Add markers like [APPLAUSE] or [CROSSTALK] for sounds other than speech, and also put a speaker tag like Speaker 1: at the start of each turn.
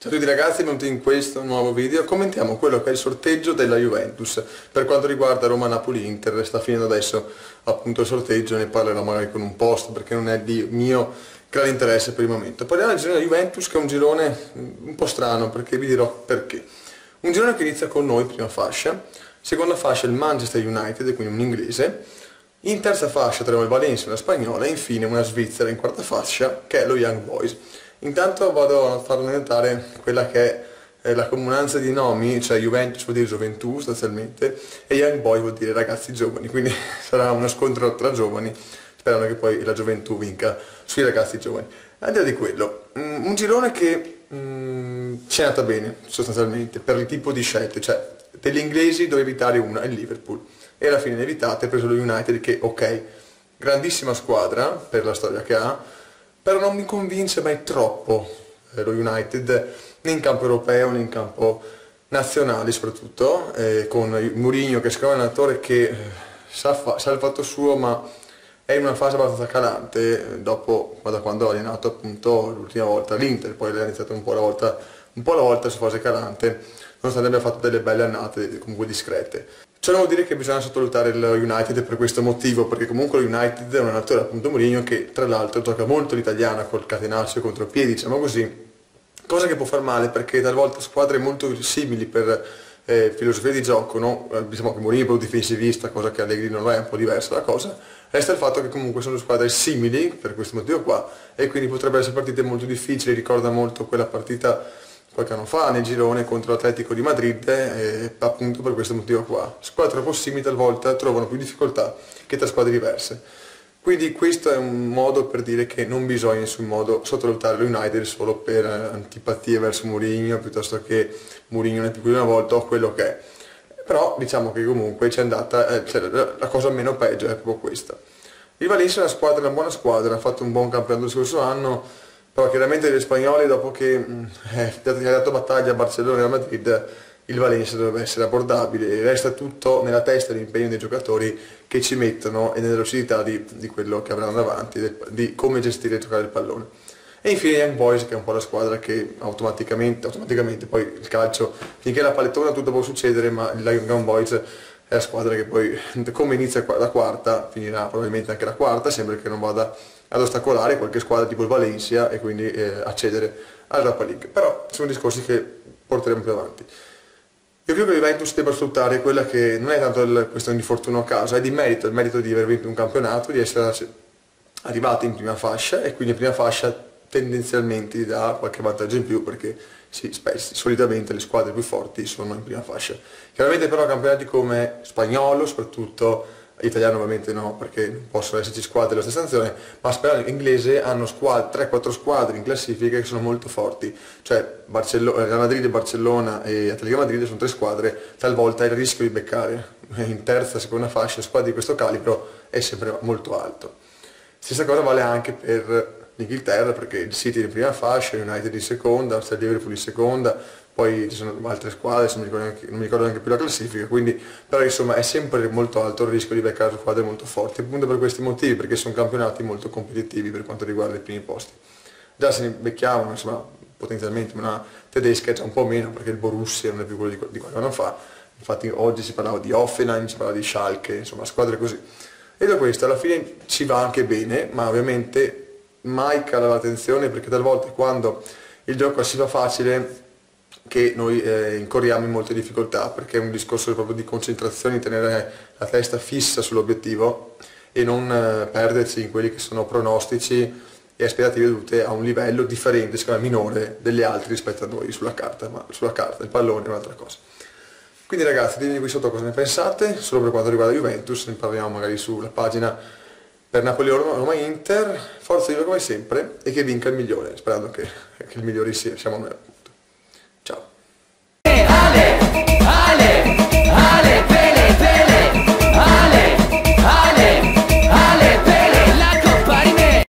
Speaker 1: Ciao a tutti ragazzi, benvenuti in questo nuovo video. Commentiamo quello che è il sorteggio della Juventus per quanto riguarda Roma, Napoli, Inter. Sta finendo adesso appunto il sorteggio, ne parlerò magari con un post perché non è di mio grande interesse per il momento. Parliamo del girone Juventus che è un girone un po' strano perché vi dirò perché. Un girone che inizia con noi, prima fascia, seconda fascia il Manchester United, quindi un inglese, in terza fascia troviamo il Valencia, una spagnola e infine una svizzera in quarta fascia che è lo Young Boys. Intanto vado a farvi notare quella che è la comunanza di nomi, cioè Juventus vuol dire gioventù sostanzialmente e Young Boy vuol dire ragazzi giovani, quindi [LAUGHS] sarà uno scontro tra giovani, sperando che poi la gioventù vinca sui ragazzi giovani. Al di là di quello, mm, un girone che mm, ci è andata bene sostanzialmente per il tipo di scelte, cioè degli inglesi dovevi evitare una, il Liverpool, e alla fine ne evitate, preso lo United che ok, grandissima squadra per la storia che ha, però non mi convince mai troppo eh, lo United né in campo europeo né in campo nazionale soprattutto eh, con Mourinho che è un allenatore che eh, sa, fa, sa, il fatto suo ma è in una fase abbastanza calante. Dopo da quando ha allenato appunto l'ultima volta l'Inter poi ha iniziato un po' la volta un po' la volta su fase calante nonostante abbia fatto delle belle annate comunque discrete Ciò non vuol dire che bisogna sottovalutare il United per questo motivo, perché comunque l'United è un allenatore appunto Mourinho che tra l'altro gioca molto l'italiana col catenaccio contro piedi, diciamo così, cosa che può far male perché talvolta squadre molto simili per eh, filosofia di gioco, no? Eh, diciamo che Mourinho è un difensivista, cosa che Allegri non è, un po' diversa la cosa, resta il fatto che comunque sono squadre simili per questo motivo qua e quindi potrebbero essere partite molto difficili, ricorda molto quella partita qualche anno fa nel girone contro l'Atletico di Madrid e appunto per questo motivo qua. Squadre simili talvolta trovano più difficoltà che tra squadre diverse. Quindi questo è un modo per dire che non bisogna in nessun modo sottovalutare lo United solo per antipatie verso Mourinho piuttosto che Mourinho ne più di una volta o quello che è. Però diciamo che comunque c'è andata, eh, cioè, la cosa meno peggio è proprio questa. Il Valencia è una squadra, una buona squadra, ha fatto un buon campionato lo scorso anno, però chiaramente gli spagnoli dopo che mm, eh, ha dato battaglia a Barcellona e a Madrid il Valencia dovrebbe essere abbordabile resta tutto nella testa l'impegno dei giocatori che ci mettono e nella lucidità di, di quello che avranno davanti, di, di come gestire e giocare il pallone. E infine Young Boys che è un po' la squadra che automaticamente, automaticamente poi il calcio, finché la pallettona tutto può succedere, ma il Young Boys è la squadra che poi come inizia la quarta finirà probabilmente anche la quarta, sembra che non vada ad ostacolare qualche squadra tipo il Valencia e quindi eh, accedere all'Europa League. Però sono discorsi che porteremo più avanti. Io credo che Juventus debba sfruttare quella che non è tanto il, questione di fortuna a caso, è di merito, il merito di aver vinto un campionato, di essere arrivati in prima fascia e quindi in prima fascia tendenzialmente dà qualche vantaggio in più perché sì, solitamente le squadre più forti sono in prima fascia. Chiaramente però campionati come spagnolo soprattutto italiano ovviamente no, perché possono esserci squadre della stessa nazione, ma spero in inglese hanno 3-4 squadre in classifica che sono molto forti, cioè Barcellona, Real Madrid, Barcellona e Atletico Madrid sono tre squadre, talvolta il rischio di beccare [LAUGHS] in terza, seconda fascia, squadre di questo calibro è sempre molto alto. Stessa cosa vale anche per l'Inghilterra perché il City in prima fascia, United in seconda, il Liverpool in seconda, poi ci sono altre squadre, non mi, neanche, non mi ricordo neanche più la classifica, quindi però insomma è sempre molto alto il rischio di beccare squadre molto forti, appunto per questi motivi, perché sono campionati molto competitivi per quanto riguarda i primi posti. Già se ne becchiamo, insomma, potenzialmente una tedesca è già un po' meno, perché il Borussia non è più quello di, di qualche anno fa, infatti oggi si parlava di Offenheim, si parlava di Schalke, insomma squadre così. E da questo alla fine ci va anche bene, ma ovviamente mai cala l'attenzione perché talvolta quando il gioco si fa facile che noi eh, incorriamo in molte difficoltà perché è un discorso proprio di concentrazione, tenere la testa fissa sull'obiettivo e non eh, perdersi in quelli che sono pronostici e aspettative dovute a un livello differente, secondo me minore, degli altri rispetto a noi sulla carta, ma sulla carta il pallone è un'altra cosa. Quindi ragazzi, ditemi qui sotto cosa ne pensate, solo per quanto riguarda Juventus, ne parliamo magari sulla pagina per Napoli Roma Inter, forza Juve come sempre e che vinca il migliore, sperando che, che il migliore sia, siamo noi.